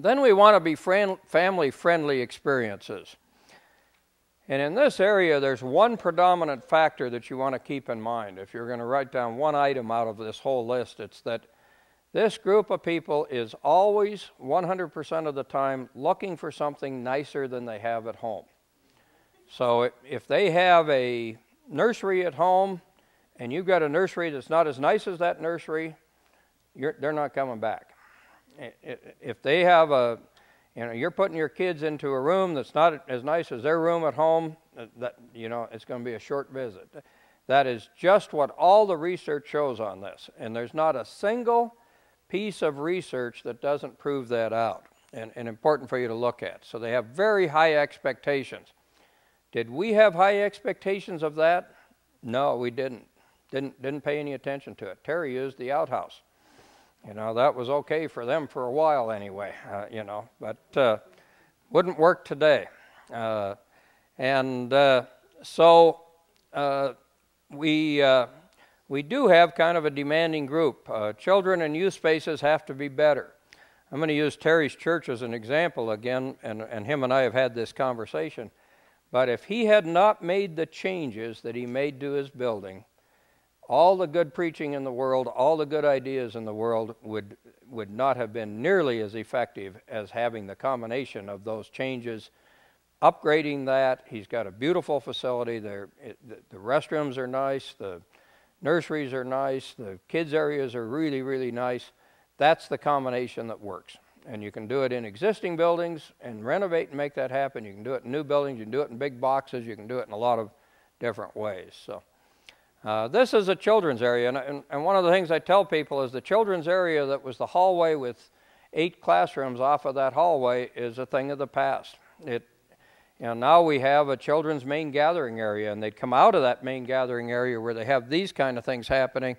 Then we want to be friend, family friendly experiences. And in this area, there's one predominant factor that you want to keep in mind. If you're going to write down one item out of this whole list, it's that this group of people is always, 100% of the time, looking for something nicer than they have at home. So if they have a nursery at home and you've got a nursery that's not as nice as that nursery, they're not coming back. If they have a, you know, you're putting your kids into a room that's not as nice as their room at home, uh, that, you know, it's going to be a short visit. That is just what all the research shows on this. And there's not a single piece of research that doesn't prove that out and, and important for you to look at. So they have very high expectations. Did we have high expectations of that? No, we didn't. Didn't didn't pay any attention to it. Terry used the outhouse. You know that was okay for them for a while anyway. Uh, you know, but uh, wouldn't work today. Uh, and uh, so uh, we uh, we do have kind of a demanding group. children and youth spaces have to be better. I'm going to use Terry's church as an example again, and, and him and I have had this conversation. But if he had not made the changes that he made to his building, all the good preaching in the world, all the good ideas in the world would, would not have been nearly as effective as having the combination of those changes. Upgrading that, he's got a beautiful facility. It, the, the restrooms are nice, the nurseries are nice, the kids' areas are really, really nice. That's the combination that works. And you can do it in existing buildings and renovate and make that happen. You can do it in new buildings. You can do it in big boxes. You can do it in a lot of different ways. So, uh, this is a children's area. And, and, and one of the things I tell people is the children's area that was the hallway with eight classrooms off of that hallway is a thing of the past. It, you know, now we have a children's main gathering area, and they'd come out of that main gathering area where they have these kind of things happening,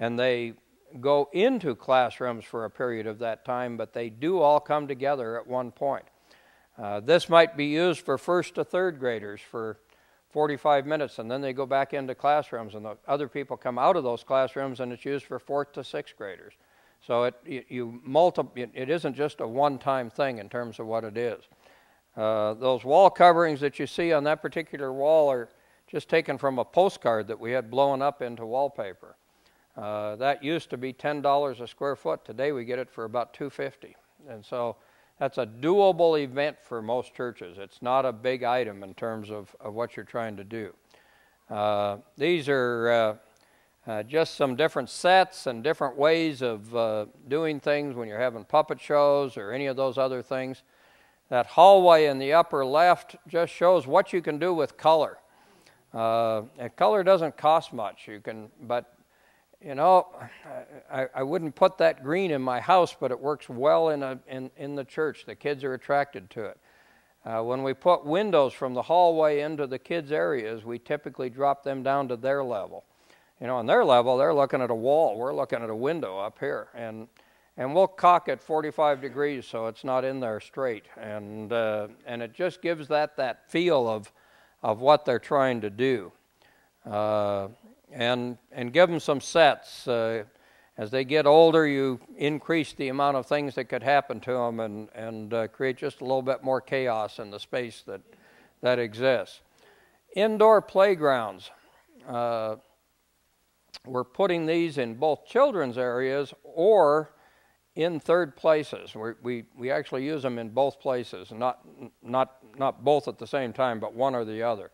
and they go into classrooms for a period of that time, but they do all come together at one point. Uh, this might be used for first to third graders for 45 minutes, and then they go back into classrooms, and the other people come out of those classrooms, and it's used for fourth to sixth graders. So it you, you multi, it isn't just a one-time thing in terms of what it is. Uh, those wall coverings that you see on that particular wall are just taken from a postcard that we had blown up into wallpaper. Uh, that used to be $10 a square foot. Today we get it for about 250 And so that's a doable event for most churches. It's not a big item in terms of, of what you're trying to do. Uh, these are uh, uh, just some different sets and different ways of uh, doing things when you're having puppet shows or any of those other things. That hallway in the upper left just shows what you can do with color. Uh, color doesn't cost much. You can, but you know, I, I wouldn't put that green in my house, but it works well in, a, in, in the church. The kids are attracted to it. Uh, when we put windows from the hallway into the kids' areas, we typically drop them down to their level. You know, on their level, they're looking at a wall. We're looking at a window up here. And, and we'll cock it 45 degrees so it's not in there straight. And, uh, and it just gives that, that feel of, of what they're trying to do. Uh, and, and give them some sets. Uh, as they get older, you increase the amount of things that could happen to them and, and uh, create just a little bit more chaos in the space that, that exists. Indoor playgrounds. Uh, we're putting these in both children's areas or in third places. we we, we actually use them in both places, not, not, not both at the same time, but one or the other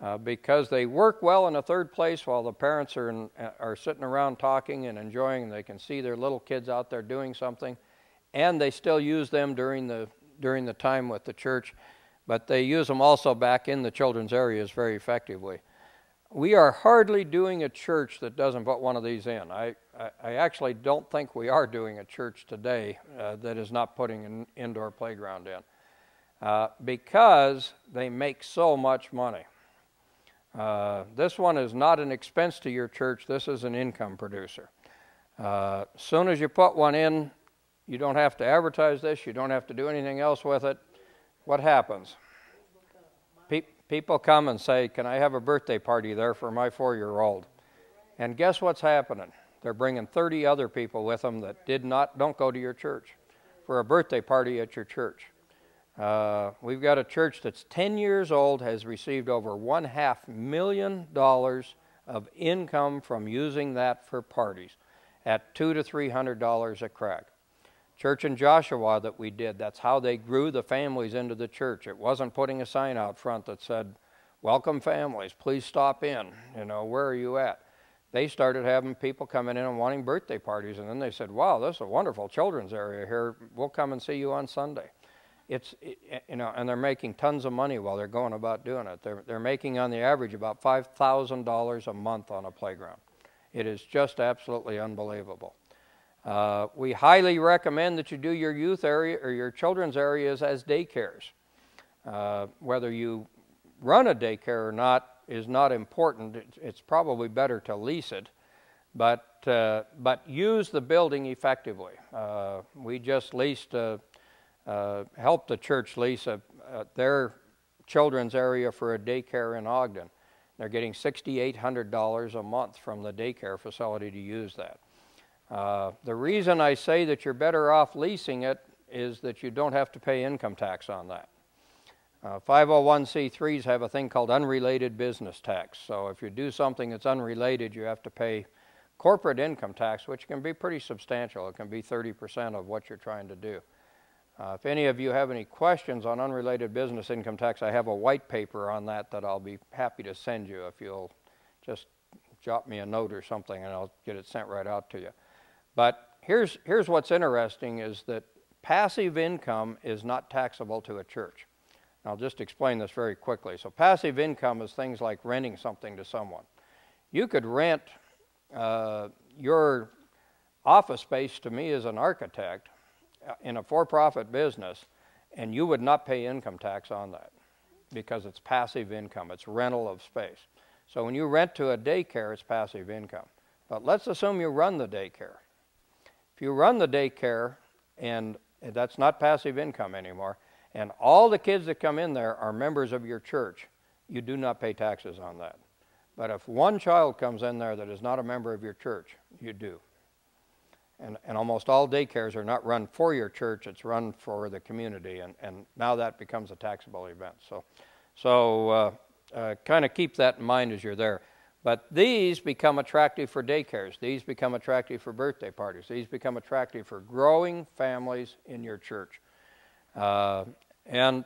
uh, because they work well in a third place while the parents are, in, uh, are sitting around talking and enjoying. They can see their little kids out there doing something, and they still use them during the, during the time with the church, but they use them also back in the children's areas very effectively. We are hardly doing a church that doesn't put one of these in. I, I, I actually don't think we are doing a church today uh, that is not putting an indoor playground in. Uh, because they make so much money. Uh, this one is not an expense to your church, this is an income producer. Uh, soon as you put one in, you don't have to advertise this, you don't have to do anything else with it. What happens? Pe- people come and say, Can I have a birthday party there for my four year old? And guess what's happening? They're bringing 30 other people with them that did not, don't go to your church. for a birthday party at your church. Uh, we've got a church that's 10 years old, has received over one half million dollars of income from using that for parties at two to three hundred dollars a crack. Church in Joshua that we did, that's how they grew the families into the church. It wasn't putting a sign out front that said, Welcome families, please stop in. You know, where are you at? They started having people coming in and wanting birthday parties, and then they said, Wow, this is a wonderful children's area here. We'll come and see you on Sunday it's you know, and they're making tons of money while they're going about doing it. They're they're making on the average about five thousand dollars a month on a playground. It is just absolutely unbelievable. Uh, we highly recommend that you do your youth area or your children's areas as daycares. Uh, whether you run a daycare or not is not important. It's probably better to lease it, but uh, but use the building effectively. Uh, we just leased a uh, helped the church lease a, uh, their children's area for a daycare in Ogden. They're getting $6,800 a month from the daycare facility to use that. Uh, the reason I say that you're better off leasing it is that you don't have to pay income tax on that. Uh, 501c3s have a thing called unrelated business tax. So if you do something that's unrelated, you have to pay corporate income tax, which can be pretty substantial. It can be 30% of what you're trying to do. Uh, if any of you have any questions on unrelated business income tax, I have a white paper on that that I'll be happy to send you if you'll just drop me a note or something and I'll get it sent right out to you. But here's, here's what's interesting is that passive income is not taxable to a church. And I'll just explain this very quickly. So passive income is things like renting something to someone. You could rent uh, your office space to me as an architect in a for-profit business, and you would not pay income tax on that because it's passive income. It's rental of space. So when you rent to a daycare, it's passive income. But let's assume you run the daycare. If you run the daycare, and that's not passive income anymore, and all the kids that come in there are members of your church, you do not pay taxes on that. But if one child comes in there that is not a member of your church, you do. And, and almost all daycares are not run for your church, it's run for the community. And, and now that becomes a taxable event. So, so uh, uh, kind of keep that in mind as you're there. But these become attractive for daycares. These become attractive for birthday parties. These become attractive for growing families in your church. Uh, and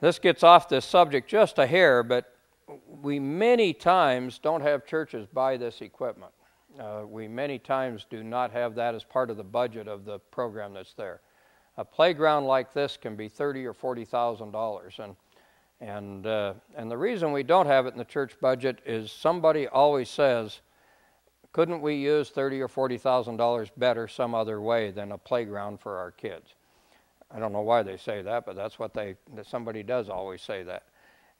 this gets off this subject just a hair, but we many times don't have churches buy this equipment. Uh, we many times do not have that as part of the budget of the program that's there. A playground like this can be thirty or forty thousand dollars, and and uh, and the reason we don't have it in the church budget is somebody always says, couldn't we use thirty or forty thousand dollars better some other way than a playground for our kids? I don't know why they say that, but that's what they somebody does always say that.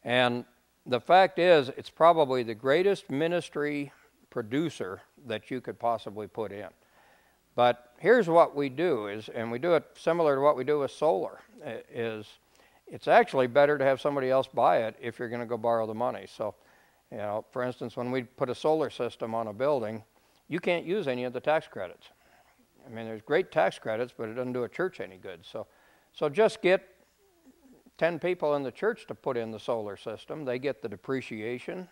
And the fact is, it's probably the greatest ministry producer that you could possibly put in. But here's what we do is, and we do it similar to what we do with solar, is it's actually better to have somebody else buy it if you're going to go borrow the money. So, you know, for instance, when we put a solar system on a building, you can't use any of the tax credits. I mean, there's great tax credits, but it doesn't do a church any good. So, so just get 10 people in the church to put in the solar system. They get the depreciation,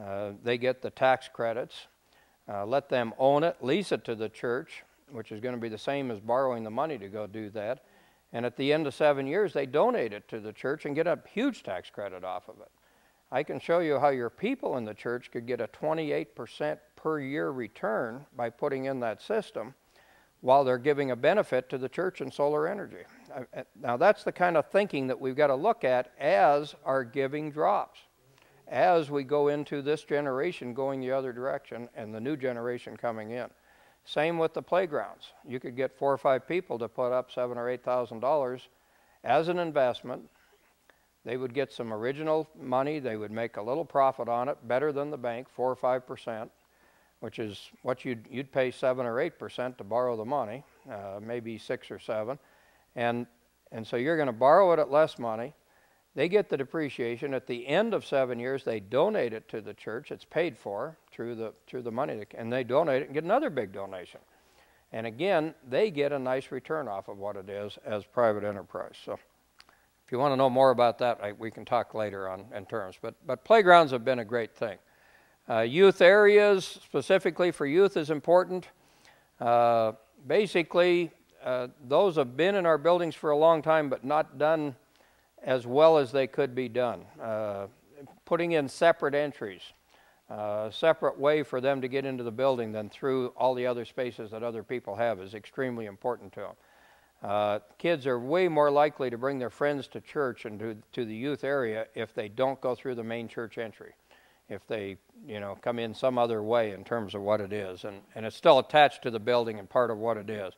uh, they get the tax credits. Uh, let them own it, lease it to the church, which is going to be the same as borrowing the money to go do that. And at the end of seven years, they donate it to the church and get a huge tax credit off of it. I can show you how your people in the church could get a 28% per year return by putting in that system while they're giving a benefit to the church in solar energy. Uh, now, that's the kind of thinking that we've got to look at as our giving drops as we go into this generation going the other direction and the new generation coming in. Same with the playgrounds. You could get four or five people to put up seven or eight thousand dollars as an investment. They would get some original money. They would make a little profit on it, better than the bank, four or five percent, which is what you'd you'd pay seven or eight percent to borrow the money, uh, maybe six or seven, and and so you're going to borrow it at less money they get the depreciation. At the end of seven years, they donate it to the church. It's paid for through the, through the money, and they donate it and get another big donation. And again, they get a nice return off of what it is as private enterprise. So if you want to know more about that, I, we can talk later on in terms. But, but playgrounds have been a great thing. Uh, youth areas, specifically for youth, is important. Uh, basically, uh, those have been in our buildings for a long time, but not done as well as they could be done. Uh, putting in separate entries, a uh, separate way for them to get into the building than through all the other spaces that other people have is extremely important to them. Uh, kids are way more likely to bring their friends to church and to, to the youth area if they don't go through the main church entry. If they, you know, come in some other way in terms of what it is, and, and it's still attached to the building and part of what it is.